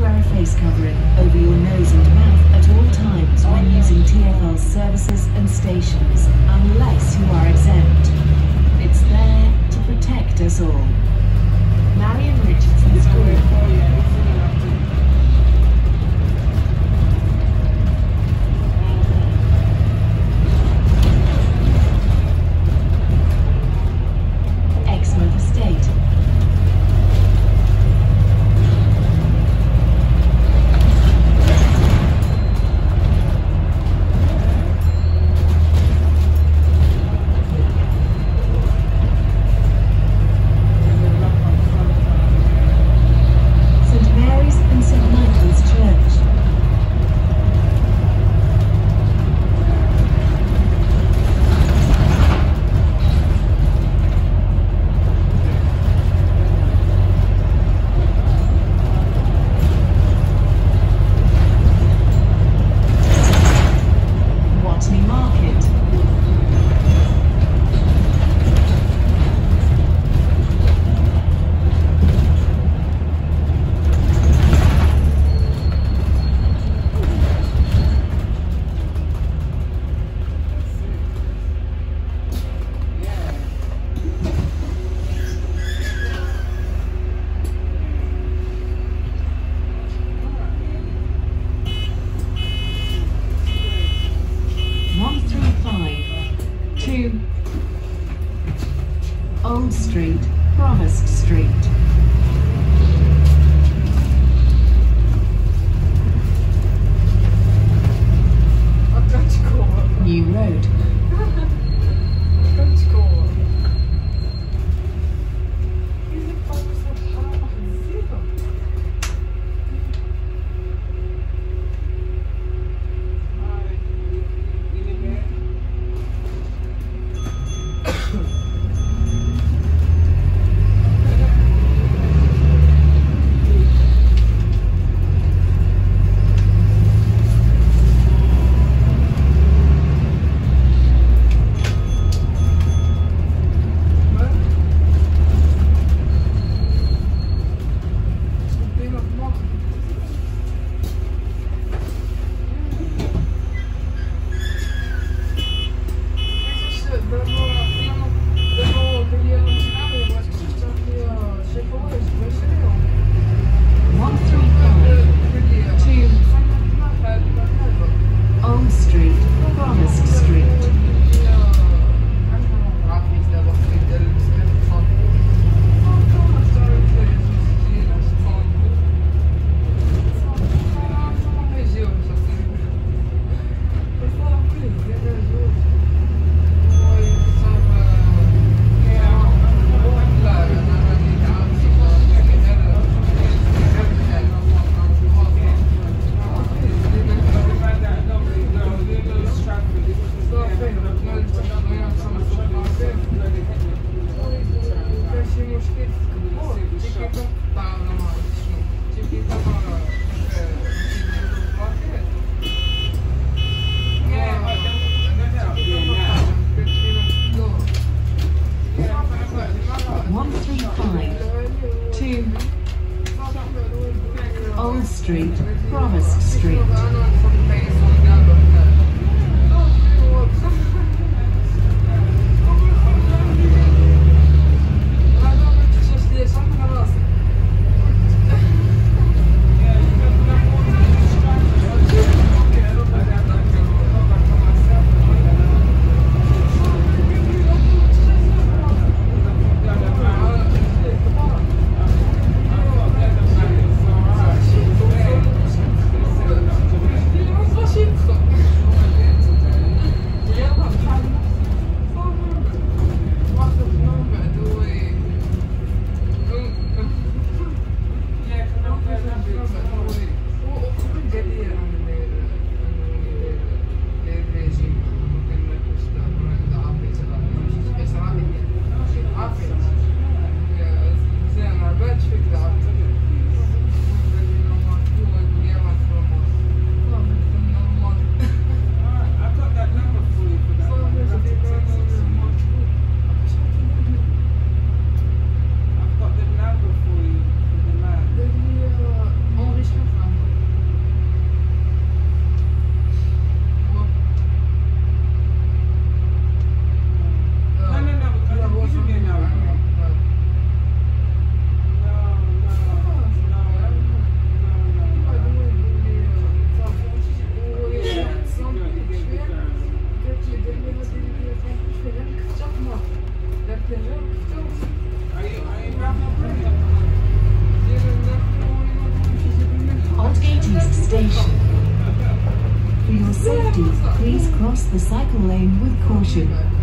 wear a face covering over your nose and mouth at all times when using TfL services and stations, unless you are exempt. It's there to protect us all. Marion Richardson School. Two Old Street, Provost Street. Old Street, Provost Street. The cycle lane with caution.